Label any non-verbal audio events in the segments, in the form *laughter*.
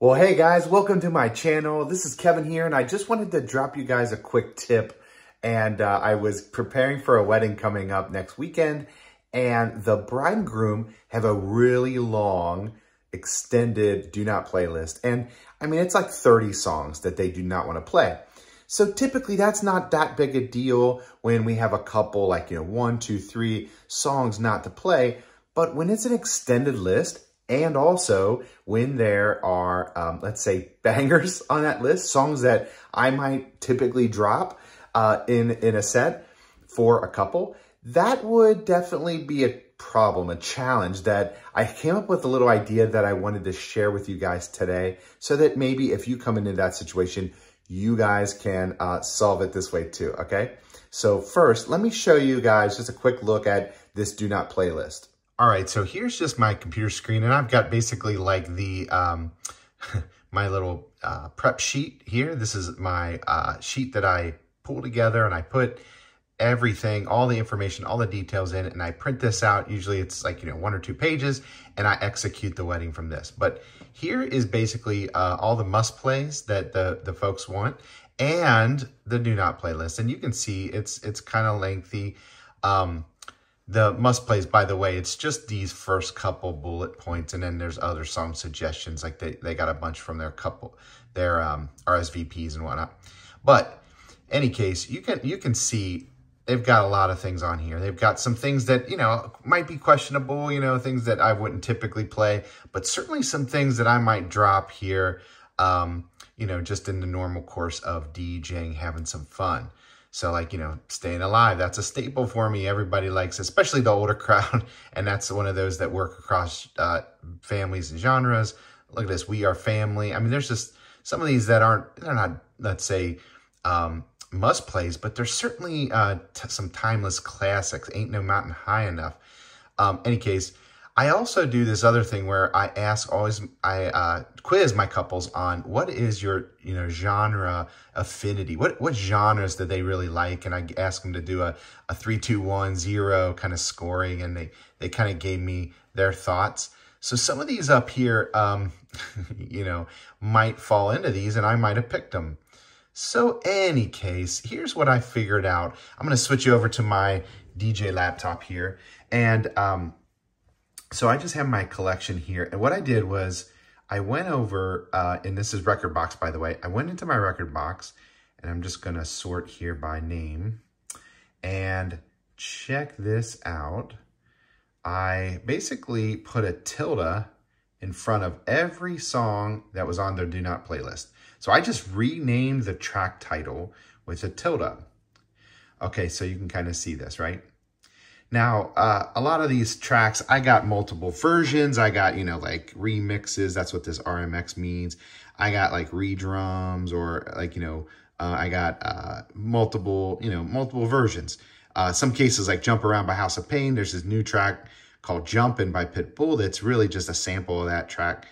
Well, hey guys, welcome to my channel. This is Kevin here, and I just wanted to drop you guys a quick tip. And uh, I was preparing for a wedding coming up next weekend, and the bride and groom have a really long, extended do not playlist. And I mean, it's like 30 songs that they do not want to play. So typically that's not that big a deal when we have a couple like, you know, one, two, three songs not to play. But when it's an extended list, and also when there are, um, let's say, *laughs* bangers on that list, songs that I might typically drop uh, in, in a set for a couple, that would definitely be a problem, a challenge that I came up with a little idea that I wanted to share with you guys today so that maybe if you come into that situation, you guys can uh, solve it this way too, okay? So first, let me show you guys just a quick look at this do not playlist. All right, so here's just my computer screen, and I've got basically like the um, *laughs* my little uh, prep sheet here. This is my uh, sheet that I pull together, and I put everything, all the information, all the details in, and I print this out. Usually it's like, you know, one or two pages, and I execute the wedding from this. But here is basically uh, all the must plays that the, the folks want, and the do not playlist. And you can see it's, it's kind of lengthy. Um, the must plays, by the way, it's just these first couple bullet points, and then there's other song suggestions. Like they, they got a bunch from their couple, their um, RSVPs and whatnot. But any case, you can you can see they've got a lot of things on here. They've got some things that, you know, might be questionable, you know, things that I wouldn't typically play, but certainly some things that I might drop here, um, you know, just in the normal course of DJing, having some fun. So like, you know, staying alive, that's a staple for me. Everybody likes, especially the older *laughs* crowd. And that's one of those that work across uh, families and genres. Look at this, We Are Family. I mean, there's just some of these that aren't, they're not, let's say, um, must plays, but there's certainly uh, some timeless classics. Ain't No Mountain High Enough. Um, any case, I also do this other thing where I ask always, I uh, quiz my couples on what is your, you know, genre affinity? What what genres do they really like? And I ask them to do a, a three, two, one, zero kind of scoring, and they, they kind of gave me their thoughts. So some of these up here, um, *laughs* you know, might fall into these, and I might have picked them. So any case, here's what I figured out. I'm going to switch you over to my DJ laptop here. And um, so I just have my collection here. And what I did was I went over, uh, and this is rekordbox, by the way. I went into my rekordbox and I'm just going to sort here by name. And check this out. I basically put a tilde in front of every song that was on their Do Not playlist. So I just renamed the track title with a tilde. Okay, so you can kind of see this, right? Now, uh, a lot of these tracks, I got multiple versions. I got, you know, like remixes. That's what this RMX means. I got like redrums or like, you know, uh, I got uh, multiple, you know, multiple versions. Uh, some cases like Jump Around by House of Pain. There's this new track called Jumpin' by Pitbull that's really just a sample of that track.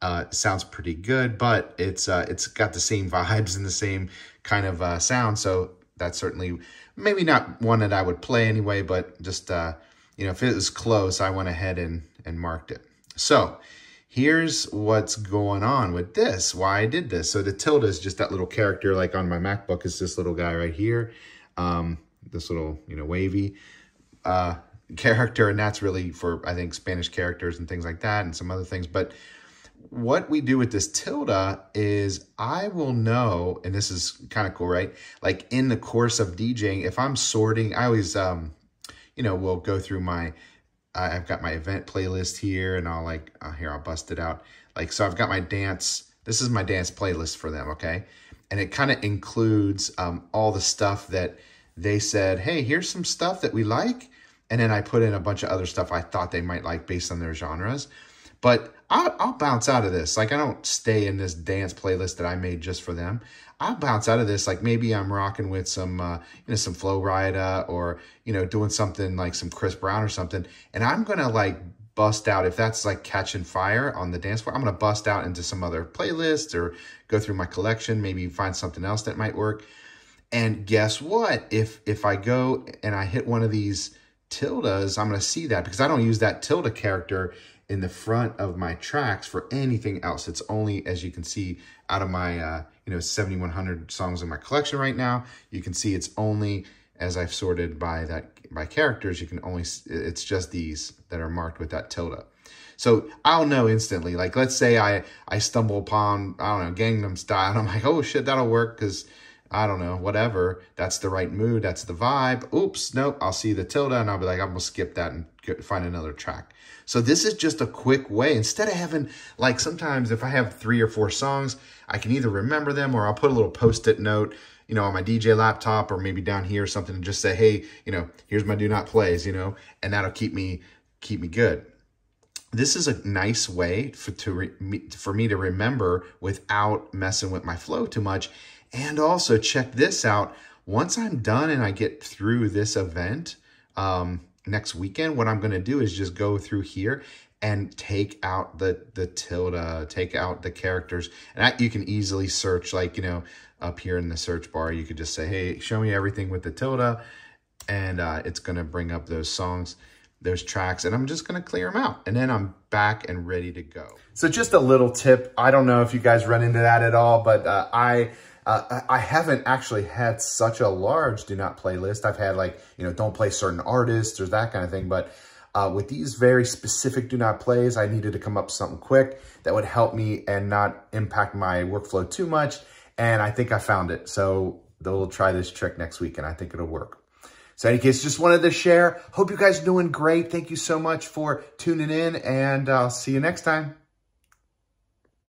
Uh, sounds pretty good, but it's uh, it's got the same *laughs* vibes and the same kind of sound. So that's certainly maybe not one that I would play anyway, but just uh, you know if it was close, I went ahead and and marked it. So here's what's going on with this. Why I did this. So the tilde is just that little character, like on my MacBook is this little guy right here. Um, this little you know wavy uh, character, and that's really for I think Spanish characters and things like that, and some other things, but what we do with this tilde is I will know, and this is kind of cool, right? Like in the course of DJing, if I'm sorting, I always, um, you know, will go through my, I've got my event playlist here and I'll like, uh, here, I'll bust it out. Like, so I've got my dance, this is my dance playlist for them, okay? And it kind of includes um, all the stuff that they said, hey, here's some stuff that we like. And then I put in a bunch of other stuff I thought they might like based on their genres. But I'll, I'll, bounce out of this. Like, I don't stay in this dance playlist that I made just for them. I'll bounce out of this. Like, maybe I'm rocking with some, uh, you know, some Flo Rida or, you know, doing something like some Chris Brown or something. And I'm going to, like, bust out, if that's, like, catching fire on the dance floor, I'm going to bust out into some other playlist or go through my collection, maybe find something else that might work. And guess what? If, if I go and I hit one of these tildes, I'm going to see that because I don't use that tilde character in the front of my tracks for anything else. It's only, as you can see, out of my, uh, you know, 7,100 songs in my collection right now, you can see it's only, as I've sorted by that by characters, you can only, it's just these that are marked with that tilde. So I'll know instantly. Like, let's say I, I stumble upon, I don't know, Gangnam Style, and I'm like, oh shit, that'll work because I don't know, whatever. That's the right mood. That's the vibe. Oops, nope. I'll see the tilde and I'll be like, I'm going to skip that and find another track. So this is just a quick way. Instead of having, like sometimes if I have three or four songs, I can either remember them or I'll put a little post-it note, you know, on my DJ laptop or maybe down here or something and just say, hey, you know, here's my do not plays, you know, and that'll keep me, keep me good this is a nice way for, to for me to remember without messing with my flow too much. And also check this out. Once I'm done and I get through this event um, next weekend, what I'm going to do is just go through here and take out the the tilde, take out the characters. And that, you can easily search like, you know, up here in the search bar, you could just say, hey, show me everything with the tilde. And uh, it's going to bring up those songs those tracks and I'm just going to clear them out and then I'm back and ready to go. So just a little tip. I don't know if you guys run into that at all, but uh, I uh, I haven't actually had such a large do not playlist. I've had like, you know, don't play certain artists or that kind of thing. But uh, with these very specific do not plays, I needed to come up with something quick that would help me and not impact my workflow too much. And I think I found it. So we'll try this trick next week and I think it'll work. So in any case, just wanted to share. Hope you guys are doing great. Thank you so much for tuning in and I'll see you next time.